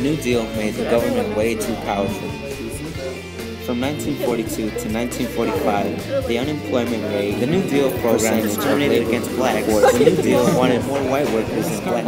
New Deal made the government way too powerful. From 1942 to 1945, the unemployment rate, the New Deal program discriminated against blacks. The New Deal wanted more white workers than black